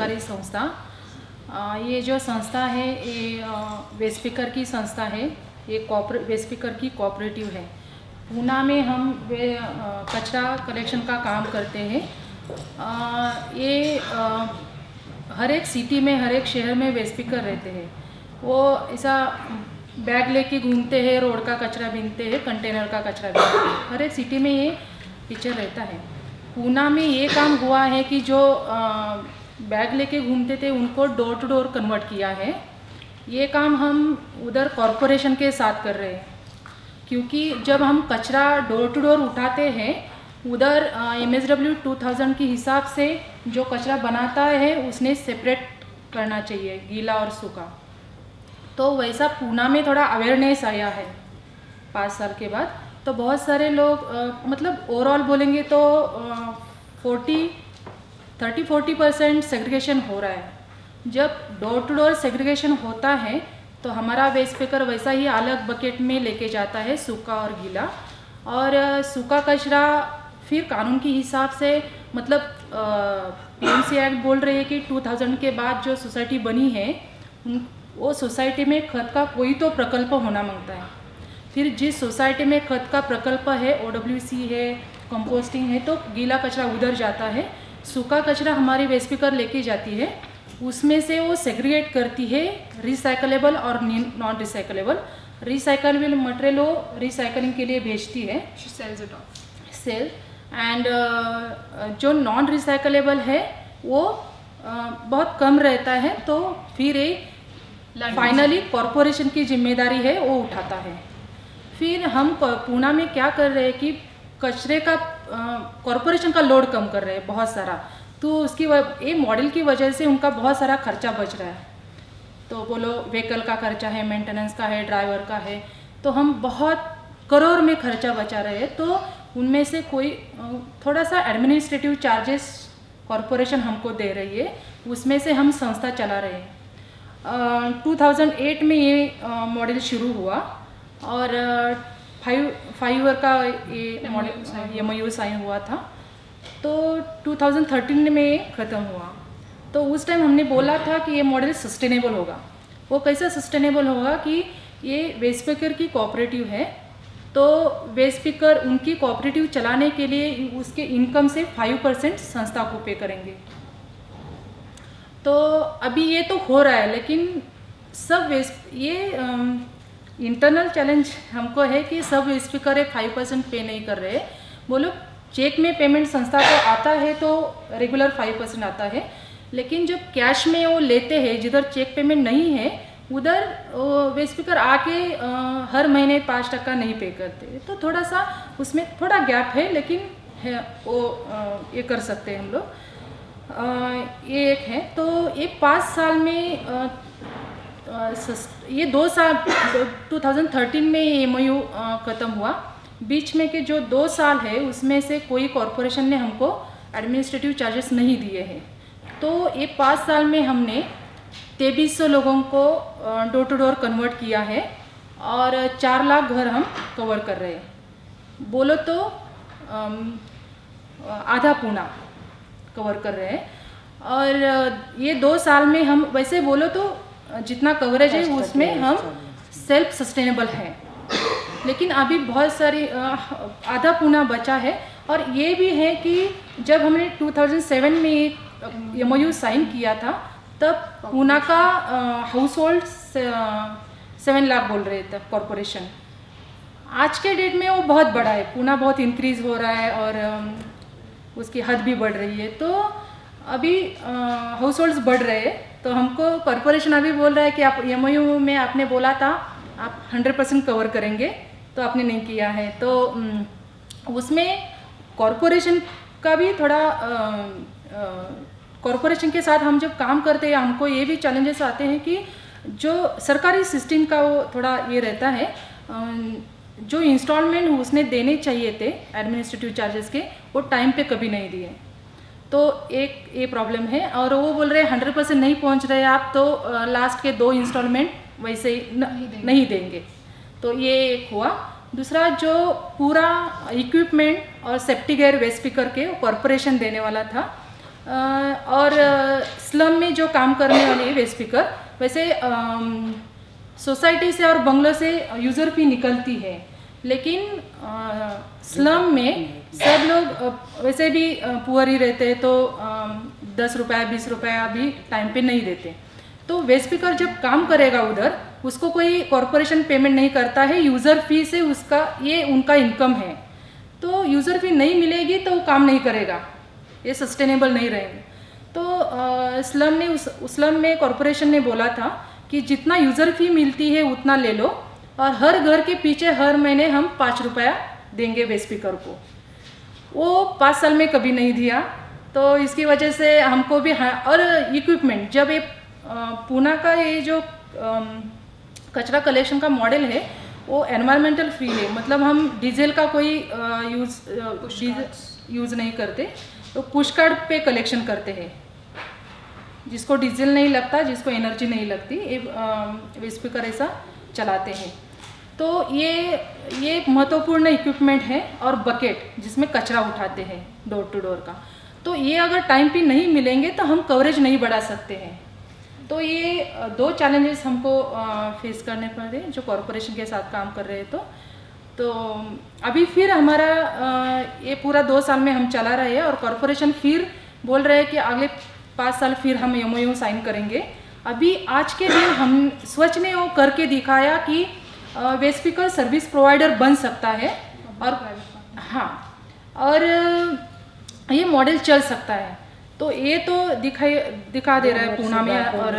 सरकारी संस्था ये जो संस्था है ये वेस्ट स्पीकर की संस्था है ये कॉपरे वेस्ट स्पीकर की कोऑपरेटिव है। पूना में हम वे कचरा कलेक्शन का काम करते हैं। ये हर एक सिटी में हर एक शहर में वेस्ट स्पीकर रहते हैं। वो ऐसा बैग लेके घूमते हैं रोड का कचरा बीनते हैं कंटेनर का कचरा बीनते हैं। हर एक सिटी में ये फीचर रहता है। पूना में ये काम हुआ है कि जो आ, बैग लेके घूमते थे उनको डोर टू डोर कन्वर्ट किया है। ये काम हम उधर कॉरपोरेशन के साथ कर रहे हैं। क्योंकि जब हम कचरा डोर टू डोर उठाते हैं उधर M S W two thousand के हिसाब से जो कचरा बनाता है उसने सेपरेट करना चाहिए गीला और सूखा। तो वैसा पूना में थोड़ा अवेयरनेस आया है पाँच साल के बाद। तो बहुत सारे लोग आ, मतलब ओवरऑल बोलेंगे तो forty thirty forty percent segregation हो रहा है। जब डोर टू डोर सेग्रीगेशन होता है तो हमारा वेस्ट पेपर वैसा ही अलग बकेट में लेके जाता है, सूखा और गीला। और सूखा कचरा फिर कानून के हिसाब से मतलब पीएमसी एक्ट बोल रही है कि 2000 के बाद जो सोसाइटी बनी है वो सोसाइटी में खत का कोई तो प्रकल्प होना माँगता है। फिर जिस सोसाइटी में खत का प्रकल्प है ओ है कंपोस्टिंग है तो गीला कचरा उधर जाता है। सूखा कचरा हमारी वेस्पिकर लेके जाती है। उसमें से वो सेग्रीगेट करती है रिसाइकलेबल और नॉन रिसाइकलेबल रिसाइकलेबल मटेरियल वो रिसाइकलिंग के लिए भेजती है। सेल एंड जो नॉन रिसाइकलेबल है वो uh, बहुत कम रहता है तो फिर एक फाइनली कॉरपोरेशन की ज़िम्मेदारी है वो उठाता है। फिर हम पूना में क्या कर रहे हैं कि कचरे का कॉरपोरेशन का लोड कम कर रहे हैं बहुत सारा। तो उसकी ये मॉडल की वजह से उनका बहुत सारा खर्चा बच रहा है। तो बोलो व्हीकल का खर्चा है मेंटेनेंस का है ड्राइवर का है तो हम बहुत करोड़ में खर्चा बचा रहे हैं। तो उनमें से कोई थोड़ा सा एडमिनिस्ट्रेटिव चार्जेस कॉरपोरेशन हमको दे रही है, उसमें से हम संस्था चला रहे हैं। 2008 में ये मॉडल शुरू हुआ और फाइव फाइव ईयर का ये मॉडल एम यू साइन हुआ था। तो 2013 में ये ख़त्म हुआ। तो उस टाइम हमने बोला था कि ये मॉडल सस्टेनेबल होगा। वो कैसे सस्टेनेबल होगा कि ये वेस्ट की कोऑपरेटिव है। तो वेस्ट उनकी कोऑपरेटिव चलाने के लिए उसके इनकम से फाइव परसेंट संस्था को पे करेंगे। तो अभी ये तो हो रहा है लेकिन सब वेस्ट ये इंटरनल चैलेंज हमको है कि सब स्पीकर है फाइव परसेंट पे नहीं कर रहे। बोलो चेक में पेमेंट संस्था को आता है तो रेगुलर फाइव परसेंट आता है। लेकिन जब कैश में वो लेते हैं, जिधर चेक पेमेंट नहीं है, उधर वे स्पीकर आके हर महीने पाँच टक्का नहीं पे करते। तो थोड़ा सा उसमें थोड़ा गैप है, लेकिन है, वो ये कर सकते हैं हम लोग। ये एक है। तो ये पाँच साल में ये दो साल 2013 में एम यू ख़त्म हुआ। बीच में के जो दो साल है, उसमें से कोई कॉरपोरेशन ने हमको एडमिनिस्ट्रेटिव चार्जेस नहीं दिए हैं। तो ये पाँच साल में हमने तेईस सौ लोगों को डोर टू डोर कन्वर्ट किया है और चार लाख घर हम कवर कर रहे हैं। बोलो तो आधा पूना कवर कर रहे हैं। और ये दो साल में हम, वैसे बोलो तो जितना कवरेज है उसमें हम सेल्फ सस्टेनेबल हैं। लेकिन अभी बहुत सारी आधा पुना बचा है। और ये भी है कि जब हमने 2007 में एम यू साइन किया था तब पूना का हाउस होल्ड सेवन लाख बोल रहे थे कॉरपोरेशन आज के डेट में वो बहुत बड़ा है। पूना बहुत इंक्रीज हो रहा है और उसकी हद भी बढ़ रही है। तो अभी हाउस होल्ड्स बढ़ रहे हैं। तो हमको कॉरपोरेशन अभी बोल रहा है कि आप एम में आपने बोला था, आप हंड्रेड परसेंट कवर करेंगे तो आपने नहीं किया है। तो उसमें कॉरपोरेशन का भी थोड़ा कॉरपोरेशन के साथ हम जब काम करते हैं, हमको ये भी चैलेंजेस आते हैं कि जो सरकारी सिस्टम का वो थोड़ा ये रहता है जो इंस्टॉलमेंट उसने देने चाहिए थे एडमिनिस्ट्रेटिव चार्जेस के, वो टाइम पे कभी नहीं दिए। तो एक ये प्रॉब्लम है और वो बोल रहे हैं हंड्रेड परसेंट नहीं पहुँच रहे आप तो लास्ट के दो इंस्टॉलमेंट वैसे ही न, नहीं, देंगे। नहीं देंगे। तो ये एक हुआ। दूसरा जो पूरा इक्विपमेंट और सेफ्टी गेयर वेस्ट स्पीकर के कॉरपोरेशन देने वाला था और स्लम में जो काम करने वाले वे स्पीकर वैसे सोसाइटी से और बंगलों से यूज़र फ़ी निकलती है। लेकिन आ, स्लम में सब लोग वैसे भी पुअर ही रहते हैं तो दस रुपया, बीस रुपया भी टाइम पे नहीं देते। तो वे स्पीकर जब काम करेगा उधर, उसको कोई कॉरपोरेशन पेमेंट नहीं करता है यूज़र फ़ी से उसका, ये उनका इनकम है। तो यूज़र फ़ी नहीं मिलेगी तो वो काम नहीं करेगा। ये सस्टेनेबल नहीं रहेंगे। तो स्लम ने उस स्लम में कॉरपोरेशन ने बोला था कि जितना यूज़र फ़ी मिलती है, उतना ले लो। और हर घर के पीछे हर महीने हम पाँच रुपया देंगे वे स्पीकर को। वो पाँच साल में कभी नहीं दिया। तो इसकी वजह से हमको भी हाँ और इक्विपमेंट जब ये पूना का ये जो कचरा कलेक्शन का मॉडल है वो एनवायरमेंटल फ्री है। मतलब हम डीजल का कोई यूज़ यूज़ नहीं करते। तो पुश कार्ड पे कलेक्शन करते हैं। जिसको डीजल नहीं लगता जिसको एनर्जी नहीं लगती ये स्पीकर ऐसा चलाते हैं। तो ये ये एक महत्वपूर्ण इक्विपमेंट है और बकेट जिसमें कचरा उठाते हैं डोर टू डोर का। तो ये अगर टाइम पे नहीं मिलेंगे तो हम कवरेज नहीं बढ़ा सकते हैं। तो ये दो चैलेंजेस हमको फेस करने पड़े, जो कॉरपोरेशन के साथ काम कर रहे हैं तो। तो अभी फिर हमारा ये पूरा दो साल में हम चला रहे हैं और कॉरपोरेशन फिर बोल रहे हैं कि अगले पाँच साल फिर हम एमओयू साइन करेंगे। अभी आज के दिन हम, स्वच्छ ने वो करके दिखाया कि स्पीकर सर्विस प्रोवाइडर बन सकता है और हाँ और ये मॉडल चल सकता है। तो ये तो दिखाई दिखा दे रहा है पूना में और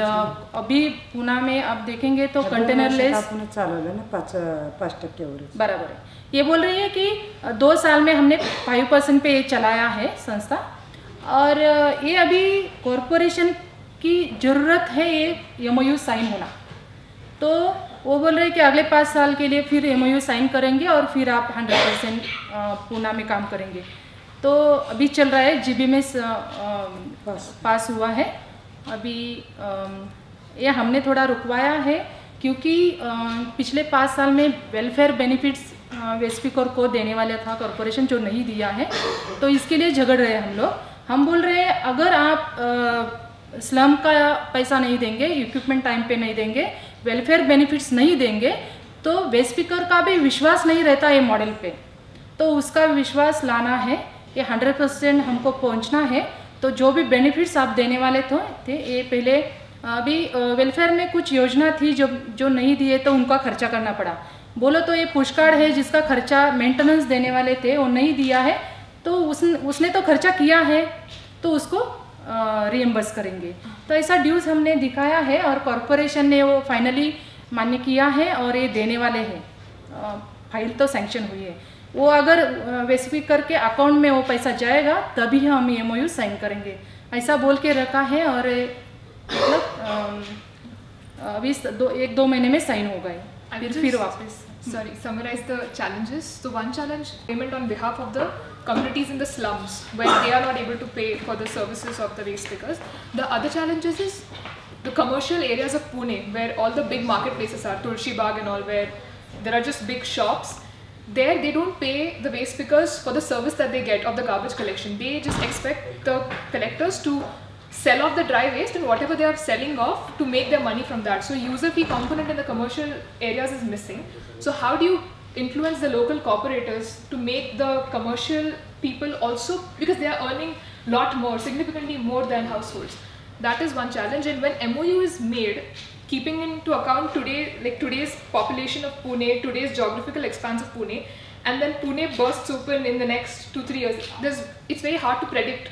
अभी पूना में आप देखेंगे तो कंटेनर लेस बराबर है। ये बोल रही है कि दो साल में हमने फाइव परसेंट पे चलाया है संस्था। और ये अभी कॉरपोरेशन की ज़रूरत है ये एम साइन होना। तो वो बोल रहे हैं कि अगले पाँच साल के लिए फिर एमओयू साइन करेंगे और फिर आप हंड्रेड परसेंट पूना में काम करेंगे। तो अभी चल रहा है जीबी में पास, पास हुआ है। अभी ये हमने थोड़ा रुकवाया है क्योंकि पिछले पाँच साल में वेलफेयर बेनिफिट्स स्पीकर को देने वाला था कॉरपोरेशन जो नहीं दिया है तो इसके लिए झगड़ रहे हैं हम लोग। हम बोल रहे हैं अगर आप स्लम का पैसा नहीं देंगे इक्विपमेंट टाइम पे नहीं देंगे वेलफेयर बेनिफिट्स नहीं देंगे तो वे स्पीकर का भी विश्वास नहीं रहता ये मॉडल पे। तो उसका विश्वास लाना है ये हंड्रेड परसेंट हमको पहुँचना है। तो जो भी बेनिफिट्स आप देने वाले थे थे, ये पहले, अभी वेलफेयर में कुछ योजना थी जो जो नहीं दिए तो उनका खर्चा करना पड़ा। बोलो तो ये पुश कार्ड है जिसका खर्चा मेंटेनेंस देने वाले थे, वो नहीं दिया है तो उस उसने तो खर्चा किया है तो उसको रियम्बर्स करेंगे। तो ऐसा ड्यूज हमने दिखाया है और कॉरपोरेशन ने वो फाइनली मान्य किया है और ये देने वाले हैं। फ़ाइल तो सेंक्शन हुई है। वो अगर वेस्पिक करके अकाउंट में वो पैसा जाएगा तभी हम एम साइन करेंगे। ऐसा बोल के रखा है और मतलब अभी दो एक दो महीने में साइन हो गए। फिर फिर वापस। sorry summarize the challenges. So one challenge payment on behalf of the communities in the slums where they are not able to pay for the services of the waste pickers the other challenges is the commercial areas of pune where all the big marketplaces are tulsi bagh and all where there are just big shops there they don't pay the waste pickers for the service that they get of the garbage collection. They just expect the collectors to sell off the dry waste and whatever they are selling off to make their money from that. So user fee component in the commercial areas is missing. So how do you influence the local cooperators to make the commercial people also, because they are earning a lot more, significantly more than households. That is one challenge and when MOU is made, keeping into account today, like today's population of Pune, today's geographical expanse of Pune, and then Pune bursts open in the next two, three years. There's, it's very hard to predict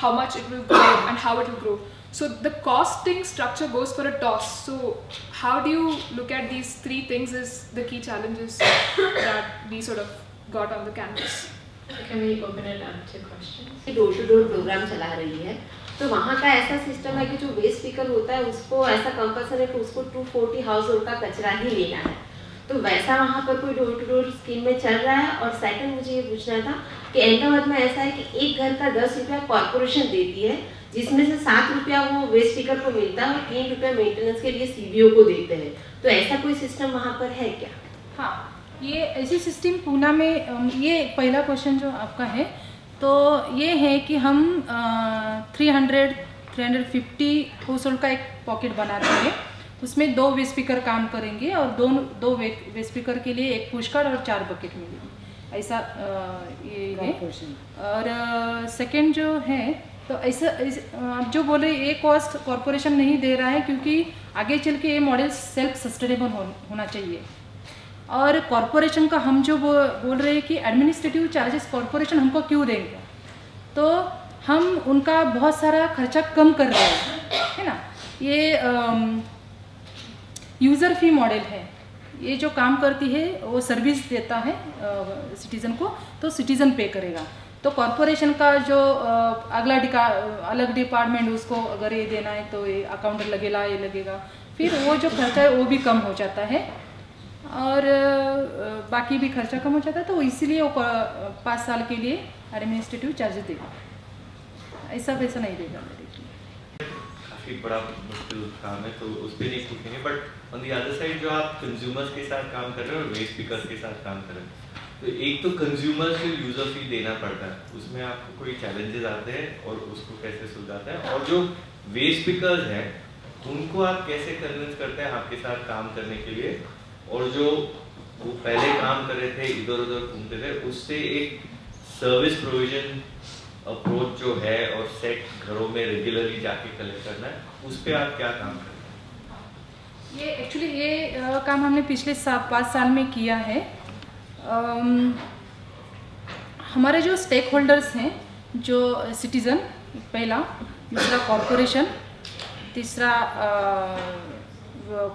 how much it will grow and how it will grow. So the costing structure goes for a toss. So how do you look at these three things as the key challenges that we sort of got on the canvas? Can we open it up to questions? door to door program चला रही है तो वहाँ का ऐसा system है कि जो वेस्ट पिकर होता है उसको ऐसा कंपल्सरी है कि उसको टू फोर्टी हाउस होल्ड का कचरा ही लेना है तो वैसा वहाँ पर कोई डोर टू डोर स्कीम में चल रहा है और सेकंड मुझे ये पूछना था कि अहमदाबाद में ऐसा है कि एक घर का दस रुपया कॉरपोरेशन देती है जिसमें से सात रुपया वो वेस्ट पिकर को मिलता है और तीन रुपया मेंटेनेंस के लिए सीबीओ को देते हैं। तो ऐसा कोई सिस्टम वहाँ पर है क्या? हाँ ये ऐसी सिस्टम पूना में ये पहला क्वेश्चन जो आपका है तो ये है कि हम three hundred three hundred fifty hold का एक पॉकेट बनाते हैं। उसमें दो वे स्पीकर काम करेंगे और दो दो वे, वे स्पीकर के लिए एक पुश कार्ड और चार बकेट मिलेगी। ऐसा ये है और सेकंड जो है तो ऐसा आप जो बोले ये कॉस्ट कॉरपोरेशन नहीं दे रहा है क्योंकि आगे चल के ये मॉडल सेल्फ सस्टेनेबल हो, होना चाहिए। और कॉरपोरेशन का हम जो बो, बोल रहे हैं कि एडमिनिस्ट्रेटिव चार्जेस कॉरपोरेशन हमको क्यों देंगे? तो हम उनका बहुत सारा खर्चा कम कर रहे हैं है ना? ये यूज़र फ़ी मॉडल है। ये जो काम करती है, वो सर्विस देता है सिटीज़न को तो सिटीज़न पे करेगा। तो कॉरपोरेशन का जो अगला डिका अलग डिपार्टमेंट उसको अगर ये देना है तो ये अकाउंट लगेगा, ये लगेगा। फिर वो जो खर्चा है, वो भी कम हो जाता है। और बाकी भी खर्चा कम हो जाता है तो इसीलिए वो पाँच साल के लिए एडमिनिस्ट्रेटिव चार्जेस देगा। ऐसा पैसा नहीं देगा डायरेक्टली काफ़ी बड़ा मुश्किल काम है तो उस पर नहीं पूछेंगे। But on the other side जो आप कंज्यूमर्स के साथ काम कर रहे हो और वेस्ट स्पीकर्स के साथ काम कर रहे हो तो एक तो कंज्यूमर्स को यूज़र फ़ी देना पड़ता है। उसमें आपको कोई चैलेंजेस आते हैं और उसको कैसे सुलझाते हैं? और जो वेस्ट स्पीकर्स हैं, उनको आप कैसे कन्विंस करते हैं आपके साथ काम करने के लिए? और जो वो पहले काम कर रहे थे इधर उधर घूमते थे, उससे एक सर्विस प्रोविज़न अप्रोच जो है और सेट घरों में रेगुलरली जाके कलेक्ट करना है उस पर आप क्या काम कर ये एक्चुअली ये अ, काम हमने पिछले सा, पाँच साल में किया है। अम, हमारे जो स्टेक होल्डर्स हैं जो सिटीज़न पहला दूसरा कॉरपोरेशन तीसरा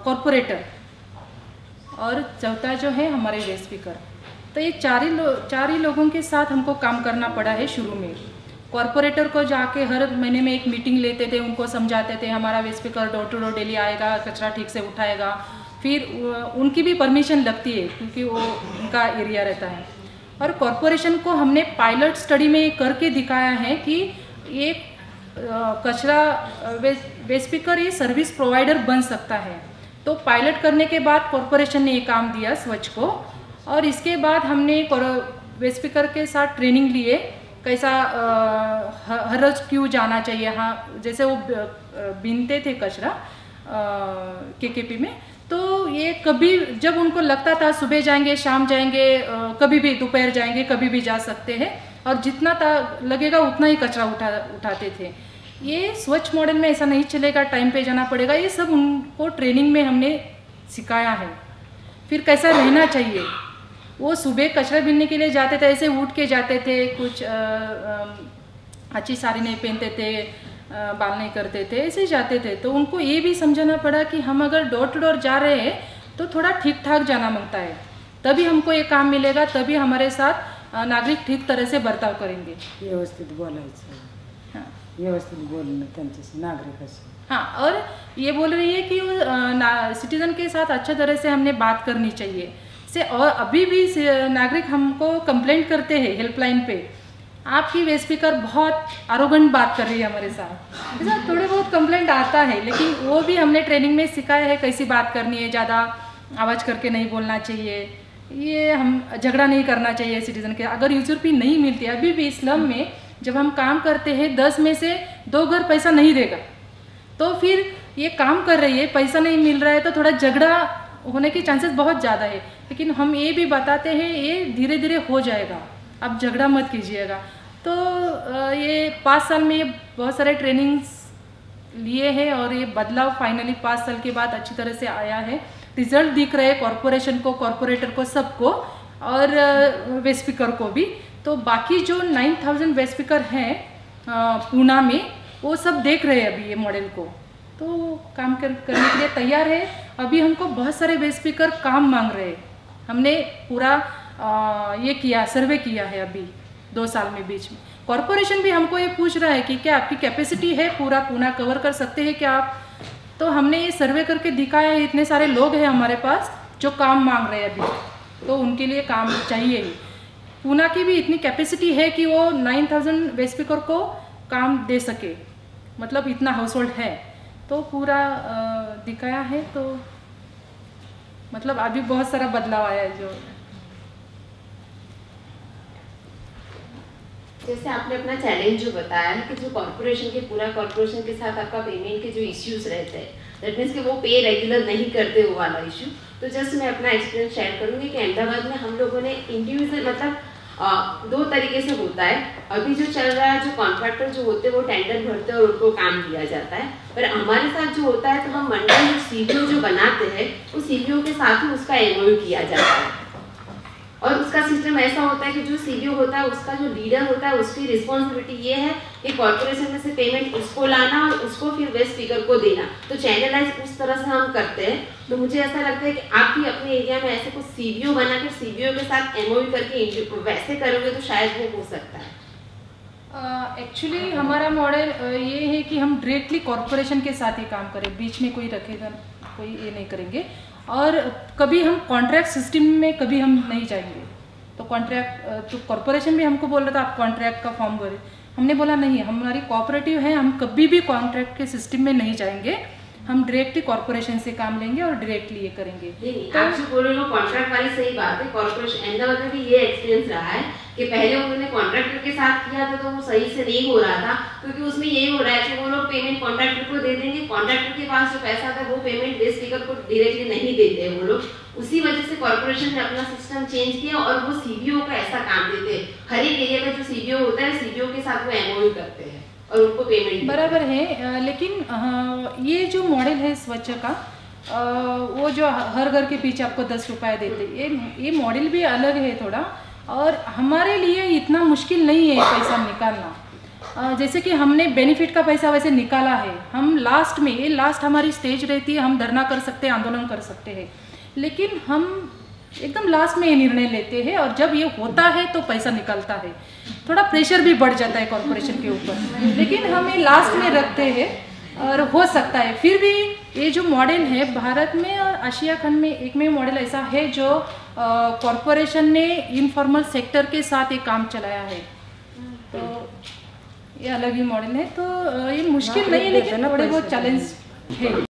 कॉरपोरेटर और चौथा जो है हमारे वे स्पीकर तो ये चार ही लो चार ही लोगों के साथ हमको काम करना पड़ा है शुरू में। कॉरपोरेटर को जाके हर महीने में एक मीटिंग लेते थे उनको समझाते थे हमारा वे picker door to door daily आएगा कचरा ठीक से उठाएगा। फिर उनकी भी परमिशन लगती है क्योंकि वो उनका एरिया रहता है। और कॉरपोरेशन को हमने पायलट स्टडी में करके दिखाया है कि ये कचरा अ, वे, वे स्पीकर ये सर्विस प्रोवाइडर बन सकता है। तो पायलट करने के बाद कॉरपोरेशन ने ये काम दिया स्वच्छ को। और इसके बाद हमने कॉर- वे स्पीकर के साथ ट्रेनिंग लिए कैसा हर रोज क्यों जाना चाहिए हाँ जैसे वो बीनते थे कचरा के के पी में तो ये कभी, जब उनको लगता था सुबह जाएँगे, शाम जाएँगे कभी भी दोपहर जाएँगे, कभी भी जा सकते हैं, और जितना ता लगेगा, उतना ही कचरा उठा, उठाते थे। ये स्वच्छ मॉडल में ऐसा नहीं चलेगा, टाइम पे जाना पड़ेगा, ये सब उनको ट्रेनिंग में हमने सिखाया है। फिर कैसा रहना चाहिए? वो सुबह कचरा बीनने के लिए जाते थे ऐसे उठ के जाते थे कुछ अच्छी साड़ी नहीं पहनते थे बाल नहीं करते थे ऐसे जाते थे। तो उनको ये भी समझाना पड़ा कि हम अगर डोर टू डोर जा रहे हैं तो थोड़ा ठीक ठाक जाना माँगता है। तभी हमको ये काम मिलेगा तभी हमारे साथ नागरिक ठीक तरह से बर्ताव करेंगे। व्यवस्थित बोलायचं. हाँ। व्यवस्थित बोलणं त्यांच्याशी नागरिकाशी हाँ और ये बोल रही है कि वो, सिटीजन के साथ अच्छे तरह से हमने बात करनी चाहिए। से और अभी भी नागरिक हमको कंप्लेंट करते हैं हेल्पलाइन पे। आपकी वे स्पीकर बहुत आरोगेंट बात कर रही है हमारे साथ। ऐसा थोड़े बहुत कंप्लेंट आता है, लेकिन वो भी हमने ट्रेनिंग में सिखाया है कैसी बात करनी है, ज़्यादा आवाज़ करके नहीं बोलना चाहिए। ये हम झगड़ा नहीं करना चाहिए सिटीजन के। अगर यूज़र फ़ी नहीं मिलती, अभी भी स्लम में जब हम काम करते हैं, दस में से दो घर पैसा नहीं देगा। तो फिर ये काम कर रही है, पैसा नहीं मिल रहा है तो थोड़ा झगड़ा होने के चांसेस बहुत ज़्यादा है। लेकिन हम ये भी बताते हैं, ये धीरे धीरे हो जाएगा। आप झगड़ा मत कीजिएगा। तो ये पाँच साल में बहुत सारे ट्रेनिंग्स लिए हैं और ये बदलाव फाइनली पाँच साल के बाद अच्छी तरह से आया है। रिज़ल्ट दिख रहे हैं कॉरपोरेशन को कॉरपोरेटर को, सबको और वे स्पीकर को भी। तो बाकी जो नाइन थाउज़ेंड वे स्पीकर हैं पूना में, वो सब देख रहे हैं अभी ये मॉडल को। तो काम कर, करने के लिए तैयार है। अभी हमको बहुत सारे वे स्पीकर काम मांग रहे हैं। हमने पूरा अ, ये किया सर्वे किया है अभी दो साल में बीच में। कॉरपोरेशन भी हमको ये पूछ रहा है कि क्या आपकी कैपेसिटी है पूरा पूना कवर कर सकते हैं क्या आप? तो हमने ये सर्वे करके दिखाया है इतने सारे लोग हैं हमारे पास जो काम मांग रहे हैं अभी। तो उनके लिए काम चाहिए। ही पूना की भी इतनी कैपेसिटी है कि वो नाइन थाउज़ेंड वे स्पीकर को काम दे सके। मतलब इतना हाउस होल्ड है। तो पूरा दिखाया है तो मतलब अभी बहुत सारा बदलाव आया है जो। जैसे आपने अपना चैलेंज जो बताया है कि जो कॉर्पोरेशन के, पूरा कॉर्पोरेशन के साथ आपका पेमेंट के जो इश्यूज़ रहते हैं दैट मीन्स कि वो पे रेगुलर नहीं करते वो वाला इशू तो जस्ट मैं अपना एक्सपीरियंस शेयर करूँगी कि अहमदाबाद में हम लोगों ने इंडिविजुअल मतलब आ, दो तरीके से होता है। अभी जो चल रहा है जो कॉन्ट्रैक्टर जो होते हैं वो टेंडर भरते हैं और उनको काम दिया जाता है। पर हमारे साथ जो होता है तो हम मंडल जो सीबीओ जो बनाते हैं उस सीबीओ के साथ ही उसका एमओयू किया जाता है। और उसका सिस्टम ऐसा होता है कि जो सीबीओ होता है उसका जो लीडर होता है उसकी रिस्पॉन्सिबिलिटी ये है कि कॉर्पोरेशन में से पेमेंट उसको लाना और उसको फिर वेस्ट स्पीकर को देना। तो चैनलाइज उस तरह से हम करते हैं। तो मुझे ऐसा लगता है कि आप भी अपने एरिया में ऐसे कुछ सीबीओ बना के सीबीओ के साथ एमओयू करके वैसे करोगे तो शायद वो हो सकता है। एक्चुअली uh, हमारा मॉडल uh, ये है कि हम डायरेक्टली कॉरपोरेशन के साथ ही काम करें। बीच में कोई रखेगा कोई ये नहीं करेंगे। और कभी हम कॉन्ट्रैक्ट सिस्टम में कभी हम नहीं जाएँगे। तो कॉन्ट्रैक्ट तो कॉरपोरेशन भी हमको बोल रहा था, आप कॉन्ट्रैक्ट का फॉर्म भरें। हमने बोला, नहीं, हमारी कॉपरेटिव है, हम कभी भी कॉन्ट्रैक्ट के सिस्टम में नहीं जाएँगे। हम डायरेक्टली कॉर्पोरेशन से काम लेंगे और डायरेक्टली ये करेंगे। तो आप बोल रहे हो कॉन्ट्रैक्ट वाली सही बात है कॉर्पोरेशन अहमदाबाद में भी ये एक्सपीरियंस रहा है कि पहले उन्होंने कॉन्ट्रैक्टर के साथ किया था तो वो सही से नहीं हो रहा था, क्योंकि तो उसमें यही हो रहा है कि वो लोग पेमेंट कॉन्ट्रैक्टर को दे देंगे कॉन्ट्रैक्टर के पास जो पैसा था, वो पेमेंट बेस स्पीकर को डायरेक्टली नहीं देते वो लोग। उसी वजह से कॉर्पोरेशन ने अपना सिस्टम चेंज किया और वो सीबीओ का ऐसा काम देते हैं। हर एक एरिया में जो सीबीओ होता है सीबीओ के साथ वो एमओयू करते हैं। और उनको पेमेंट बराबर है। लेकिन ये जो मॉडल है स्वच्छ का वो जो हर घर के पीछे आपको दस रुपए देते ये ये मॉडल भी अलग है थोड़ा और हमारे लिए इतना मुश्किल नहीं है पैसा निकालना। जैसे कि हमने बेनिफिट का पैसा वैसे निकाला है हम लास्ट में ये लास्ट हमारी स्टेज रहती है हम धरना कर सकते हैं आंदोलन कर सकते हैं। लेकिन हम एकदम लास्ट में ये निर्णय लेते हैं और जब ये होता है तो पैसा निकलता है। थोड़ा प्रेशर भी बढ़ जाता है कॉरपोरेशन के ऊपर। लेकिन हम ये लास्ट में रखते हैं और हो सकता है। फिर भी ये जो मॉडल है भारत में और आशिया खंड में एक में मॉडल ऐसा है जो कॉरपोरेशन ने इनफॉर्मल सेक्टर के साथ ये काम चलाया है। तो ये अलग ही मॉडल है। तो ये मुश्किल नहीं है लेकिन थोड़े बहुत चैलेंज है।